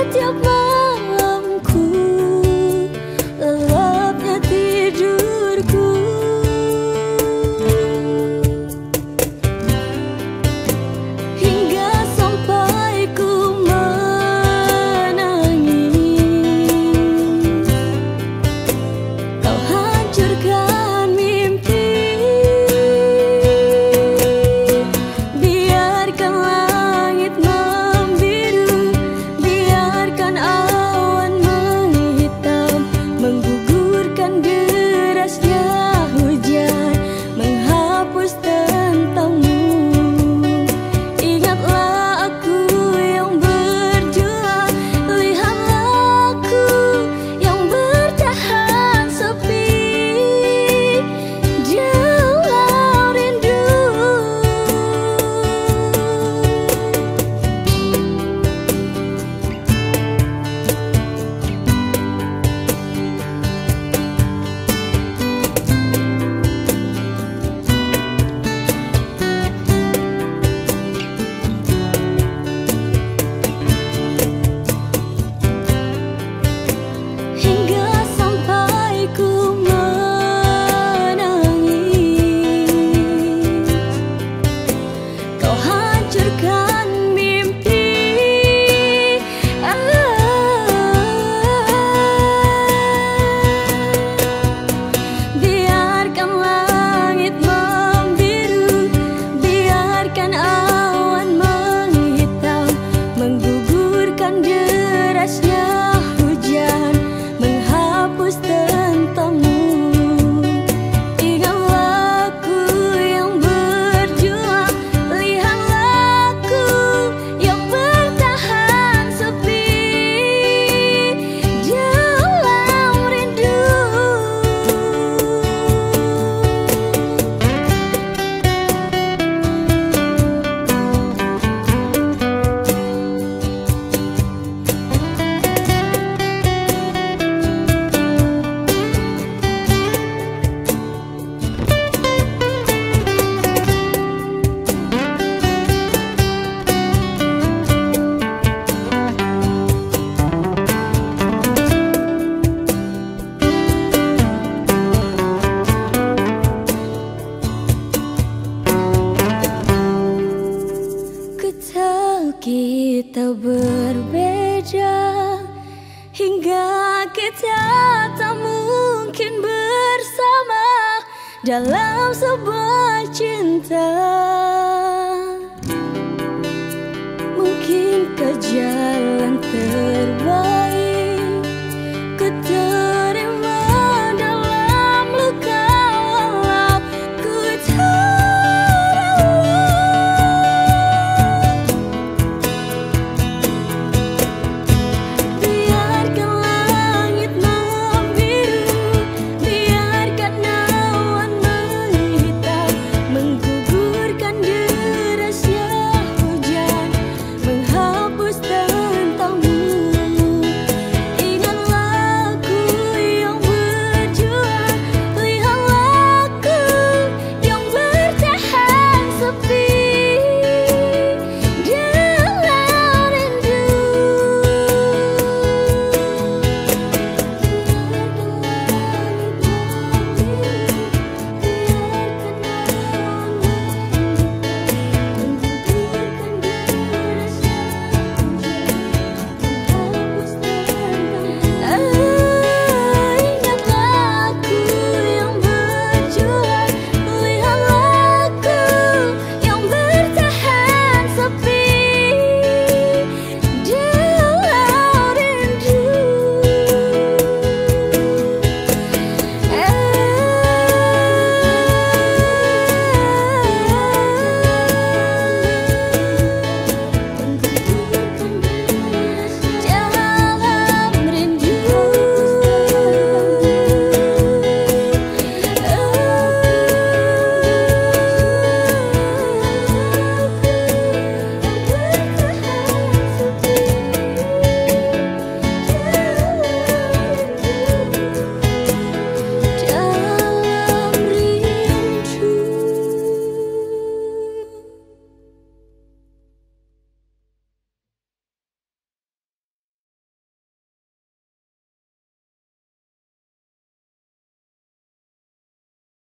setiap malam berbeda. Hingga kita tak mungkin bersama Dalam sebuah cinta.